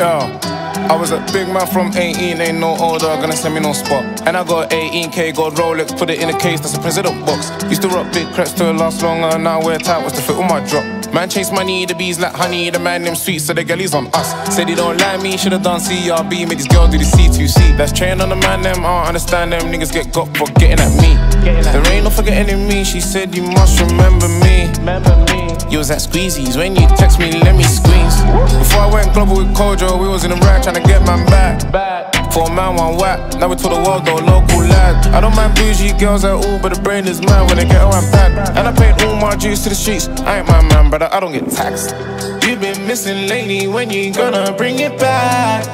Yo, I was a big man from 18, ain't no older, gonna send me no spot. And I got 18k gold Rolex, put it in a case, that's a president box. Used to rock big crepes to last longer, now wear tight, what's to fit on my drop? Man chase money, the bees like honey, the man them sweet, so the girlies on us. Said he don't like me, should've done CRB, made these girls do the C2C. That's train on the man, them, I don't understand them, niggas get got for getting at me. There ain't no forgetting me, she said you must remember me. Remember me? You was at Squeezies when you text me, let me squeeze. Before I went global with Kojo, we was in the rack trying to get man back. Back. For a man, one whack. Now we told the world though, local lad. I don't mind bougie girls at all, but the brain is mad when they get around bad. And I paid all my dues to the streets. I ain't my man, brother, I don't get taxed. You've been missing lately, when you gonna bring it back?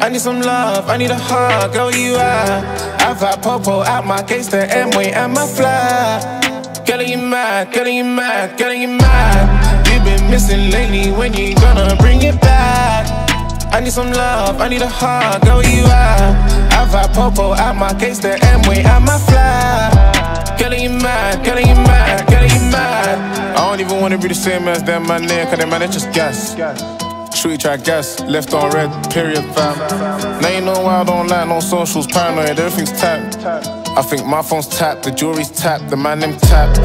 I need some love, I need a hug, girl, you are. I've had Popo out my case, the M-way and my fly. Girl, you mad, girl, you mad, girl, you mad. You've been missing lately, when you gonna bring it back? I need some love, I need a hug, girl, you are. I've had Popo out my case, the M-way and my fly. Girl, you mad, girl, you mad, girl, you mad. I don't even wanna be the same as them, man, there, cause them man, it's just gas. Shooty try gas, left on red, period, fam. Now you know why I don't like no socials, paranoid, everything's tapped. I think my phone's tapped, the jewelry's tapped, the man them tapped.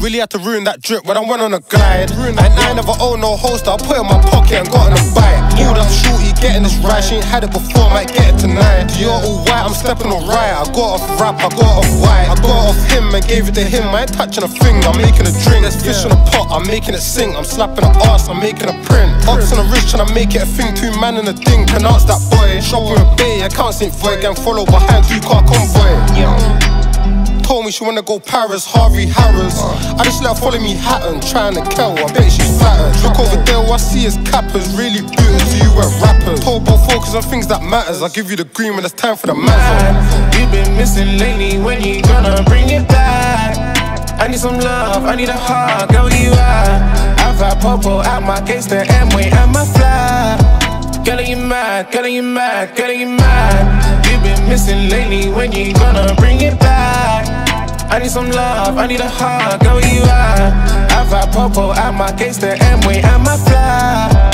Really had to ruin that drip when I went on a glide. And I never owned no holster, I put it in my pocket and got on a bike. Pulled up shorty, getting this right. She ain't had it before, might get it tonight. You're all white, I'm stepping on right. I got off rap, I got off white. I got off him and gave it to him. I ain't touching a thing, I'm making a drink. There's fish in a pot, I'm making it sing. I'm slapping an ass, I'm making a print. Ox on a wrist, trying to make it a thing. Two man in a thing, pronounce that boy. Shopping with Bay, I can't St. Void, gang follow behind two car convoy. Told me she wanna go Paris, Harvey Harris. I just let her follow me Hatton, trying to kill. I bet she's flattered. Look over there, what I see is cappers, really booted to you at rappers. Told both focus on things that matters. I give you the green when it's time for the matter. You've been missing lately, when you gonna bring it back? I need some love, I need a hug, girl, you are. I've had Popo out my case, the M-way and my fly. Girl, you mad, girl, you mad, girl, you mad. You've been missing lately, when you gonna bring it back? I need some love, I need a hug, girl, you are. I've had Popo out my case, the M-way and my fly.